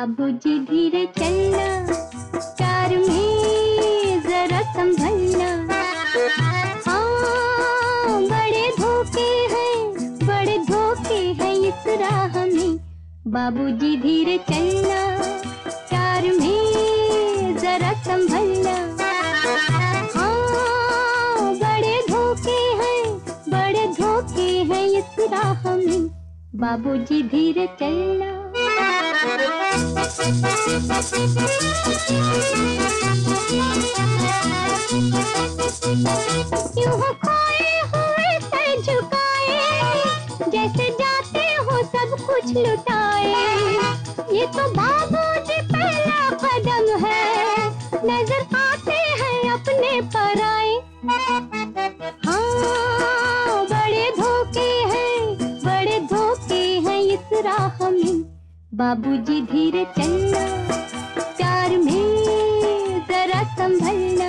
बाबूजी धीरे चलना कार में जरा संभलना। हाँ बड़े धोखे हैं, बड़े धोखे हैं इस राह में। बाबूजी धीरे चलना कार में जरा संभलना। हाँ बड़े धोखे हैं, बड़े धोखे हैं इस राह में। बाबूजी धीरे चलना। जैसे जाते हो सब कुछ लुटाए। ये तो बाबूजी बाबूजी धीरे चलना प्यार में जरा संभलना।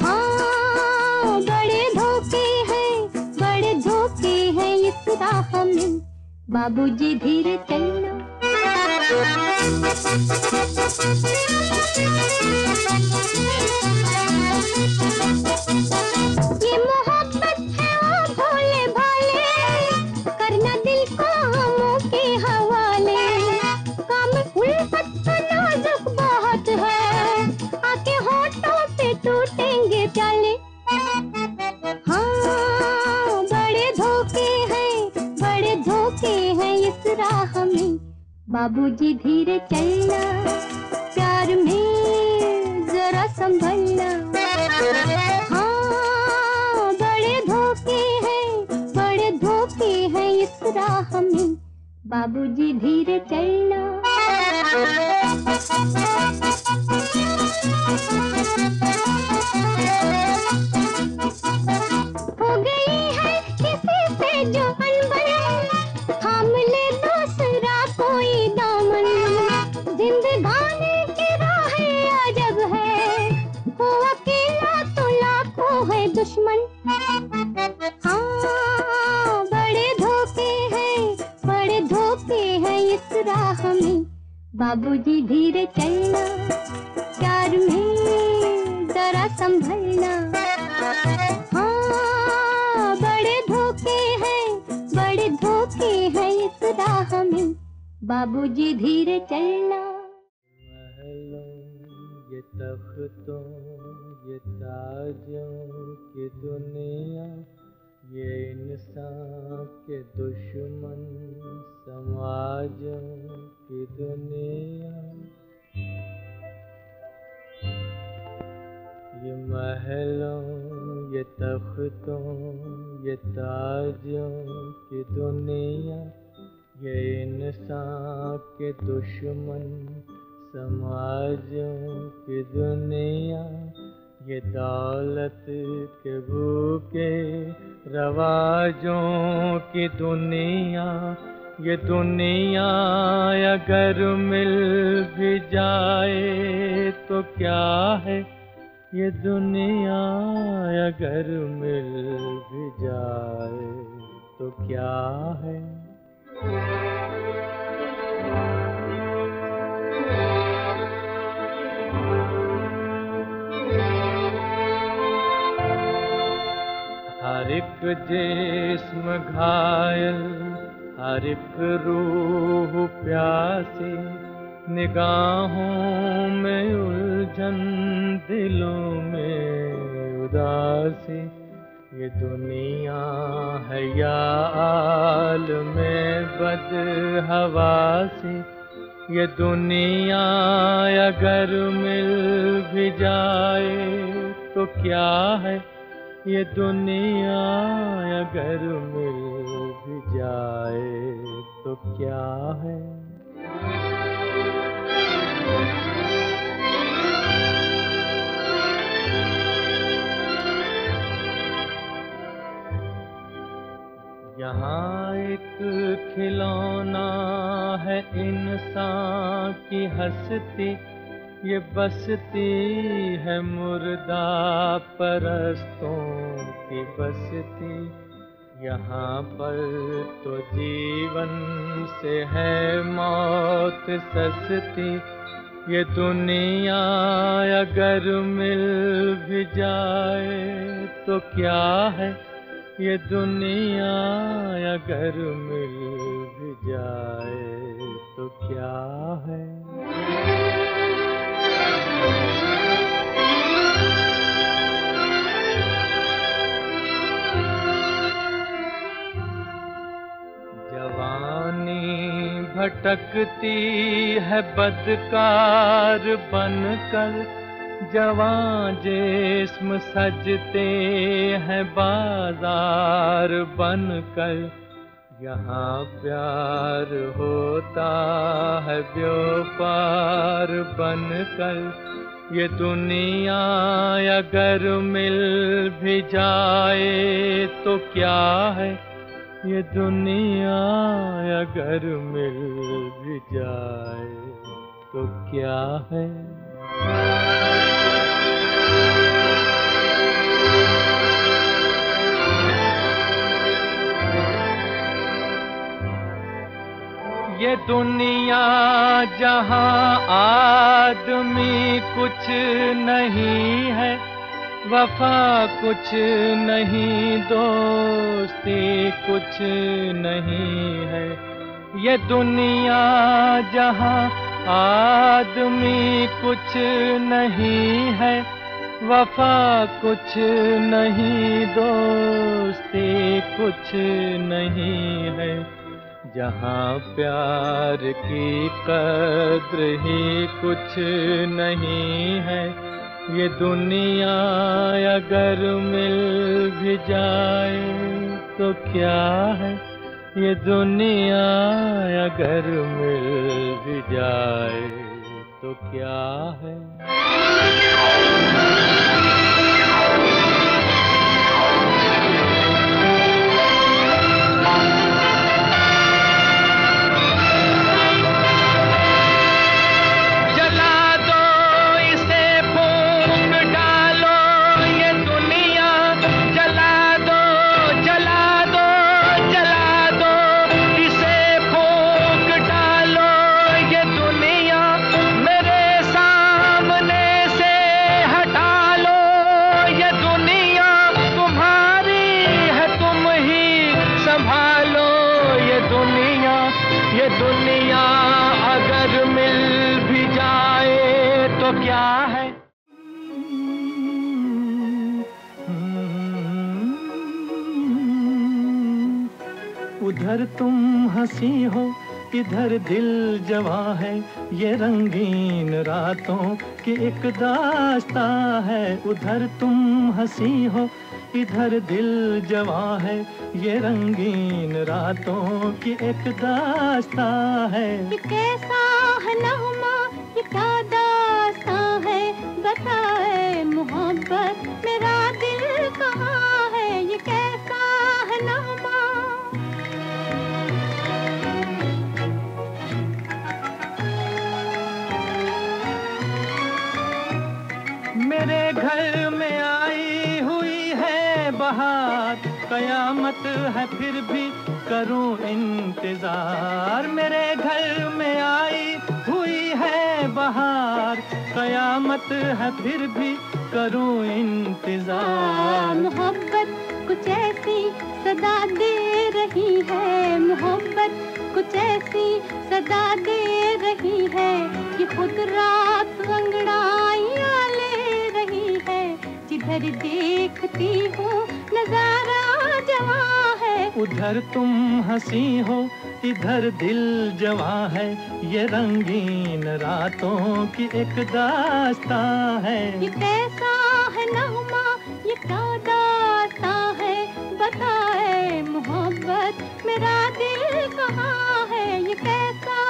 हाँ बड़े धोखे हैं, बड़े धोखे हैं इस राह में। बाबूजी धीरे चलना इस हमें बाबूजी धीरे चलना। बाबूजी धीरे चलना, प्यार में जरा संभलना। हाँ बड़े धोखे हैं, बड़े धोखे हैं इस राह में। बाबूजी धीरे चलना। ये तख्तों, ये ताजों की दुनिया, ये इंसान के दुश्मन समाजों की दुनिया। ये महलों, ये तख्तों, ये ताजों की दुनिया। ये इंसान के दुश्मन समाजों की दुनिया। ये दौलत के भूखे रवाजों की दुनिया। ये दुनिया अगर मिल भी जाए तो क्या है? ये दुनिया अगर मिल भी जाए तो क्या है? हर एक जिस्म घायल हर एक रूह प्यासी, निगाहों में उलझन दिलों में उदासी। ये दुनिया है या आल में बद हवासी ये दुनिया अगर मिल भी जाए तो क्या है? ये दुनिया अगर मिल क्या है? यहाँ एक खिलौना है इंसान की हस्ती। ये बसती है मुर्दा परस्तों की बसती। यहाँ पर तो जीवन से है मौत सस्ती। ये दुनिया अगर मिल भी जाए तो क्या है? ये दुनिया अगर मिल भी जाए तो क्या है? भटकती है बदकार बनकर। जवान जिस्म सजते हैं बाज़ार बनकर। यहाँ प्यार होता है व्यापार बनकर। ये दुनिया अगर मिल भी जाए तो क्या है? ये दुनिया अगर मिल भी जाए तो क्या है? ये दुनिया जहाँ आदमी कुछ नहीं है वफा कुछ नहीं, दोस्ती कुछ नहीं है। ये दुनिया जहाँ आदमी कुछ नहीं है, वफा कुछ नहीं, दोस्ती कुछ नहीं है। जहाँ प्यार की कद्र ही कुछ नहीं है ये दुनिया अगर मिल भी जाए तो क्या है? ये दुनिया अगर मिल भी जाए तो क्या है? ये दुनिया अगर मिल भी जाए तो क्या है? उधर तुम हँसी हो, इधर दिल जवा है। ये रंगीन रातों की एक दास्ता है। उधर तुम हँसी हो इधर दिल जवा है, ये रंगीन रातों की एक दास्ता है। कैसा है नगमा ये क्या कयामत है फिर भी करूँ इंतज़ार। मेरे घर में आई हुई है बहार। कयामत है फिर भी करूँ इंतज़ार। मोहब्बत कुछ ऐसी सदा दे रही है। मोहब्बत कुछ ऐसी सदा दे रही है कि खुद रात अंगड़ाइयाँ ले रही है। जिधर देखती हूँ नज़ारा जवा है। उधर तुम हँसी हो इधर दिल जवा है। ये रंगीन रातों की एक दास्ता है। ये कैसा है नगमा ये क्या दास्ता है? बताए मोहब्बत मेरा दिल कहाँ है? ये कैसा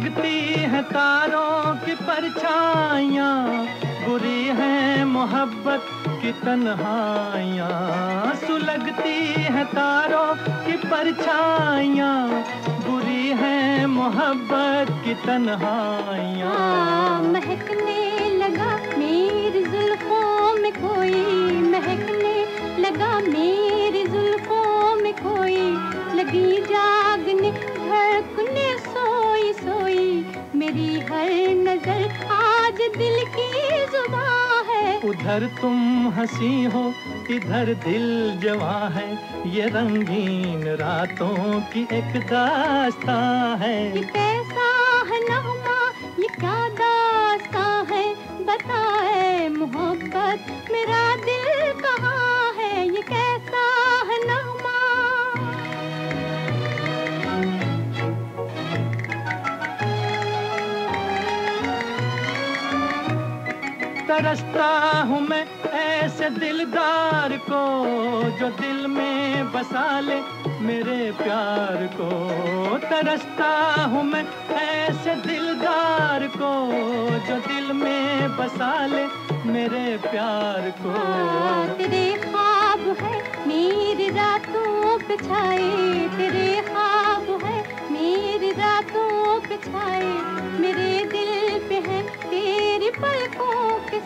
सुलगती है तारों की परछाइयाँ। बुरी है मोहब्बत की तन्हाइयाँ। सुलगती है तारों की परछाइयाँ। बुरी है मोहब्बत की तन्हाइयाँ। हाँ, महकने लगा मेरी जुल्फों में कोई। महकने लगा मेरी जुल्फों में कोई। लगी जागने मेरी हर नज़र आज दिल की जुबा है। उधर तुम हँसी हो इधर दिल जवा है। ये रंगीन रातों की एक दास्ता है। ये कैसा तरसता हूँ मैं ऐसे दिलदार को जो दिल में बसा ले मेरे प्यार को। तरसता हूँ मैं ऐसे दिलदार को जो दिल में बसा ले मेरे प्यार को। हाँ, तेरे ख्वाब है मेरी रातों पे छाए तेरे ख्वाब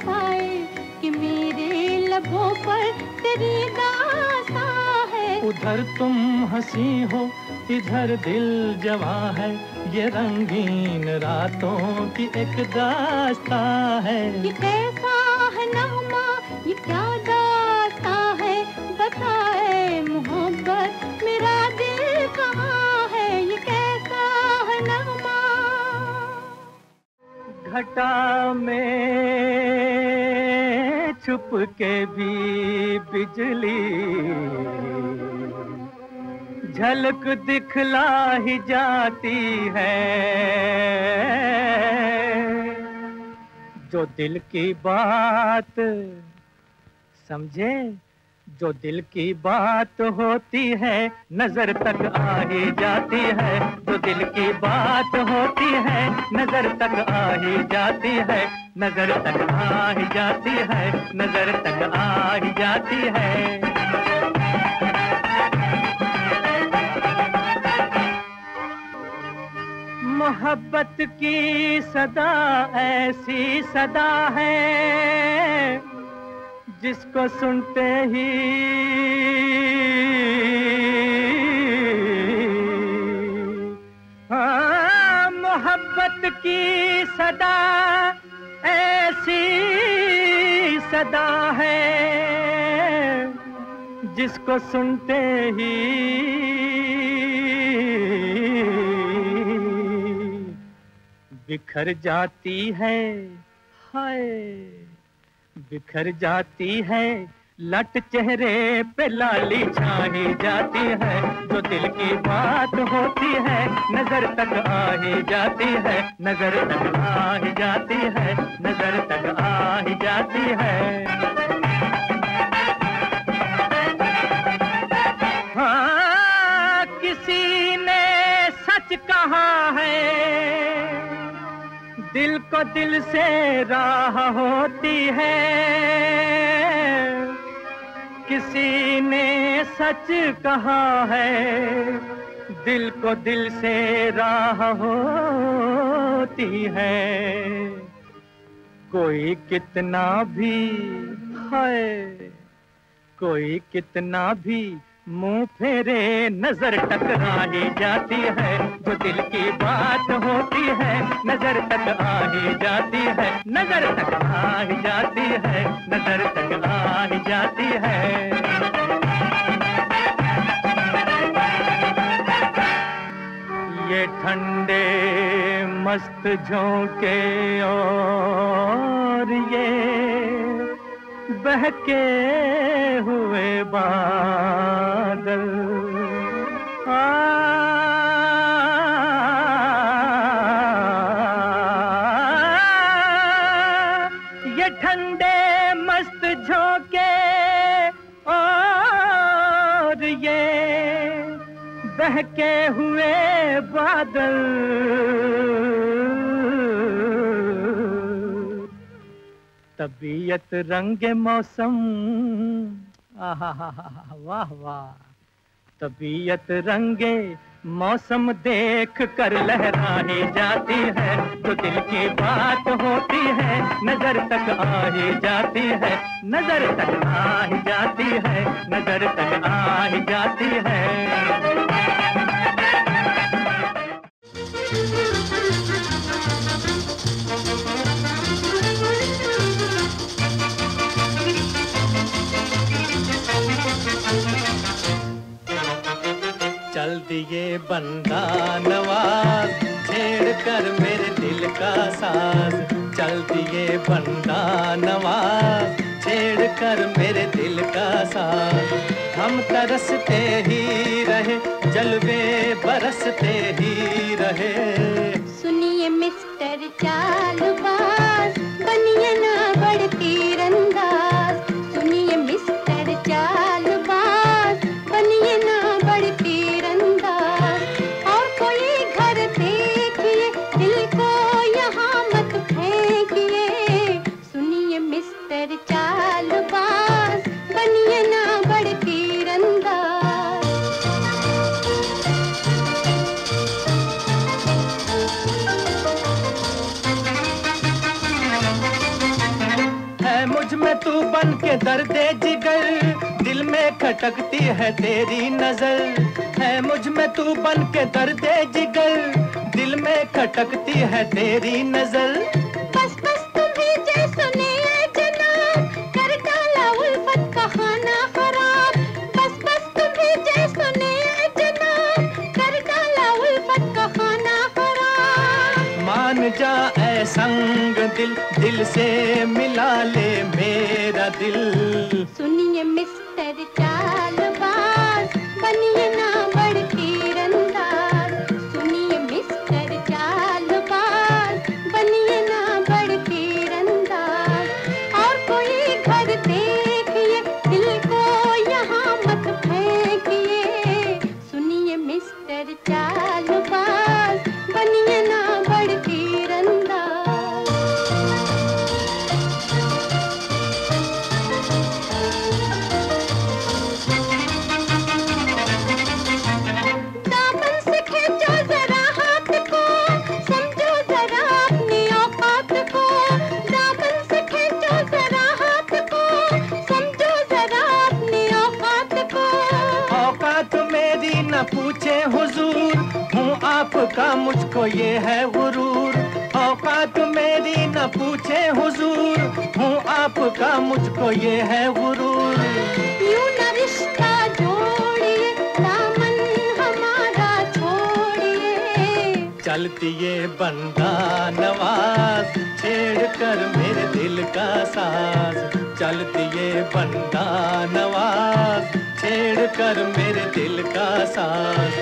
पलकों के मेरे लबों पर तेरी दास्ता है। उधर तुम हँसी हो इधर दिल जवा है। ये रंगीन रातों की एक दास्ता है। ये कैसा है नगमा ये क्या दास्ता है? बताए मोहब्बत मेरा दिल कहाँ है? ये कैसा है नगमा? घटा में छुप के भी बिजली। झलक दिखला ही जाती है। जो दिल की बात, समझे? जो दिल की बात होती है, नज़र तक आ ही जाती है। जो दिल की बात नज़र तक आ ही जाती है, नज़र तक आ ही जाती है, नज़र तक आ ही जाती है। मोहब्बत की सदा ऐसी सदा है, जिसको सुनते ही की सदा, ऐसी सदा है। जिसको सुनते ही बिखर जाती है, हाय, बिखर जाती है। लट चेहरे पे लाली छाई जाती है, जो दिल की बात होती है, नज़र तक आ ही जाती है, नज़र तक आ ही जाती है, नज़र तक आ ही जाती है। हाँ किसी ने सच कहा है, दिल को दिल से राह होती है। किसी ने सच कहा है, दिल को दिल से राह होती है। कोई कितना भी है, कोई कितना भी मुँह फेरे नज़र टकरा ही जाती है। जो दिल की बात होती है, नज़र तक आ ही जाती है, नज़र तक आ ही जाती है, नज़र तक आ ही जाती है। ये ठंडे मस्त झोंके और ये बहके हुए बादल बहके हुए बादल। तबीयत रंग मौसम। आहा वाह वाह। तबीयत रंगे मौसम देख कर लहराई जाती है। तो दिल की बात होती है, नज़र तक आ ही जाती है। नज़र तक आ ही जाती है, नज़र तक आ ही जाती है। चल दिए बंदा नवाज़, छेड़ कर मेरे दिल का साज। चल दिए बंदा नवाज़, छेड़ कर मेरे दिल का साज। हम तरसते ही रहे जलवे बरसते ही रहे। सुनिए मिस्टर चालबाज दर्दे जिगर, दिल में खटकती है तेरी नज़र। है मुझमें तू बन के दर्द जिगर, दिल में खटकती है तेरी नज़र। संग दिल दिल से मिला ले मेरा दिल। सुनिए मिस्टर चाल बनिए ना मुझको ये है गुरूर। यू न रिश्ता जोड़िए दामन हमारा छोड़िए। चलती ये बंदा नवाज़ छेड़ कर मेरे दिल का साज। चलती ये बंदा नवाज़, छेड़ कर मेरे दिल का साज।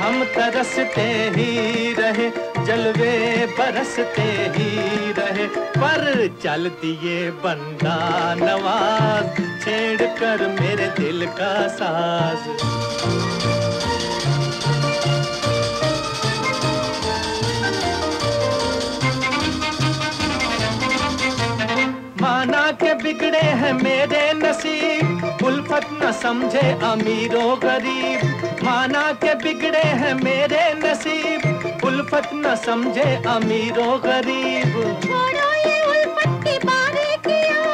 हम तरसते ही रहे, जलवे बरसते ही रहे, पर चलती ये बंदा नवाज़, छेड़ कर मेरे दिल का साज। के बिगड़े हैं मेरे नसीब। उल्फत न समझे अमीरो गरीब। माना के बिगड़े हैं मेरे नसीब। उल्फत न समझे अमीरो गरीब। छोड़ो ये उल्फत की बारीकियाँ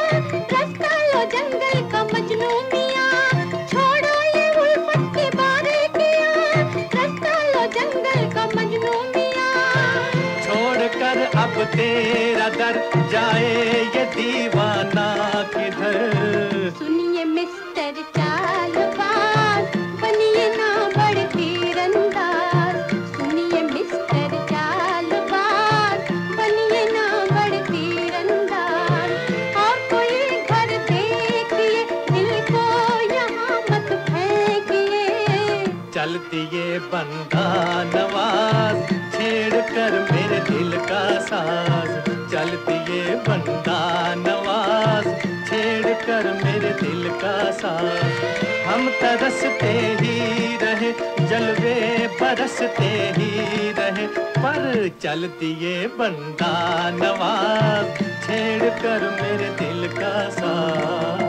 रास्ता लो जंगल का मजनू मियाँ। छोड़ो ये उल्फत की बारीकियाँ रास्ता लो जंगल का मजनू मियाँ। छोड़ कर अब तेरा दर जाए ये दीवाना किधर? सुनिए मिस्टर चालबाज बनिए ना बड़ तीरंदाज। सुनिए मिस्टर चालबाज बनिए ना बड़ तीरंदाज। और कोई घर देखिए दिल को यहाँ मत फेंकिए। चलती ये बंदा नवाज़ छेड़ कर मेरे दिल का साज। चलती ये बंदा नवाज़, छेड़ कर मेरे दिल का सास हम तरसते ही रहे, जलवे बरसते ही रहे, पर चलती ये बंदा नवाज़, छेड़ कर मेरे दिल का साज।